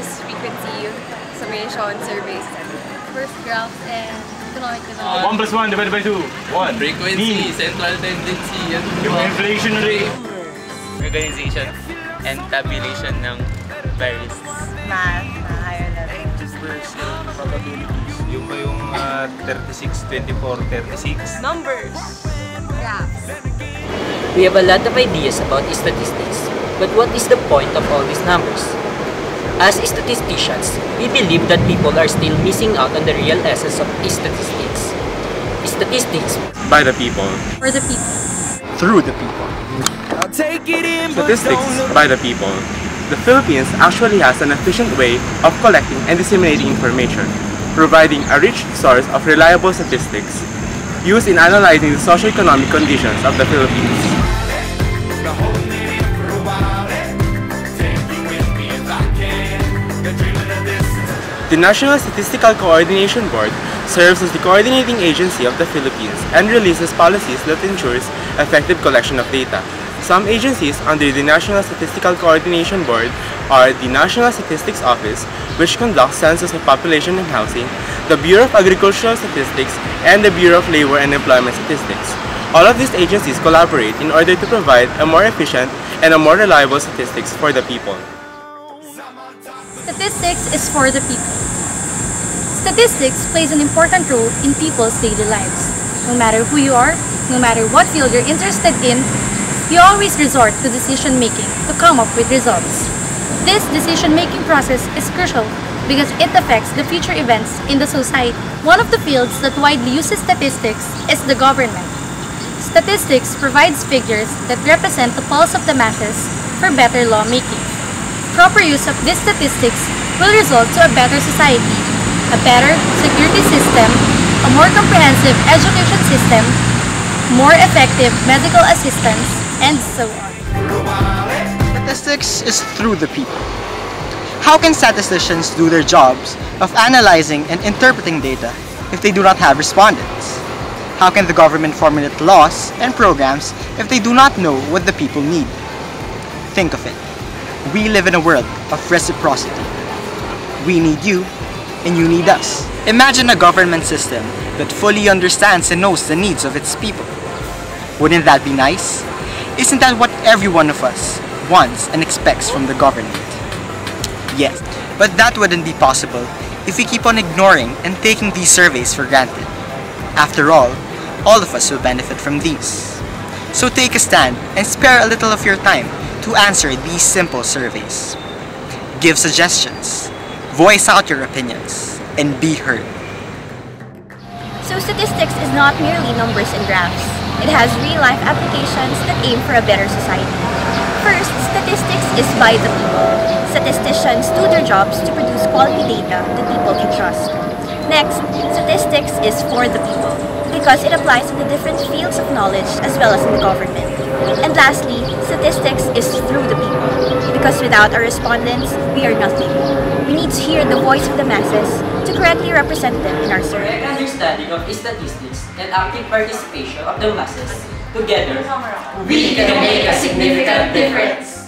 numbers, frequency, summation, surveys, First graphs and economic development. 1 plus 1 divided by 2. 1. Frequency, Mean. central tendency, yan Yung inflation rate. organization and tabulation ng various Math na higher level. probabilities. Yung ba yung ah, 36, 24, 36? numbers, Graphs. We have a lot of ideas about statistics, but what is the point of all these numbers? As statisticians, we believe that people are still missing out on the real essence of statistics. Statistics by the people. For the people. Through the people. Statistics by the people. The Philippines actually has an efficient way of collecting and disseminating information, providing a rich source of reliable statistics used in analyzing the socio-economic conditions of the Philippines. The National Statistical Coordination Board serves as the coordinating agency of the Philippines and releases policies that ensures effective collection of data. Some agencies under the National Statistical Coordination Board are the National Statistics Office, which conducts census of population and housing, the Bureau of Agricultural Statistics, and the Bureau of Labor and Employment Statistics. All of these agencies collaborate in order to provide a more efficient and a more reliable statistics for the people. Statistics is for the people. Statistics plays an important role in people's daily lives. No matter who you are, no matter what field you're interested in, you always resort to decision making to come up with results. This decision making process is crucial because it affects the future events in the society. One of the fields that widely uses statistics is the government. Statistics provides figures that represent the pulse of the masses for better lawmaking. Proper use of these statistics will result to a better society, a better security system, a more comprehensive education system, more effective medical assistance, and so on. Statistics is through the people. How can statisticians do their jobs of analyzing and interpreting data if they do not have respondents? How can the government formulate laws and programs if they do not know what the people need? Think of it. We live in a world of reciprocity. We need you, and you need us. Imagine a government system that fully understands and knows the needs of its people. Wouldn't that be nice? Isn't that what every one of us wants and expects from the government? Yes, but that wouldn't be possible if we keep on ignoring and taking these surveys for granted. After all, all of us will benefit from these. So take a stand and spare a little of your time to answer these simple surveys. Give suggestions, voice out your opinions, and be heard. So statistics is not merely numbers and graphs. It has real-life applications that aim for a better society. First, statistics is by the people. Statisticians do their jobs to produce quality data that people can trust. Next, statistics is for the people because it applies in the different fields of knowledge as well as in the government. And lastly, statistics is through the people because without our respondents, we are nothing. We need to hear the voice of the masses to correctly represent them in our survey. correct understanding of statistics and active participation of the masses, together, we can make a significant difference.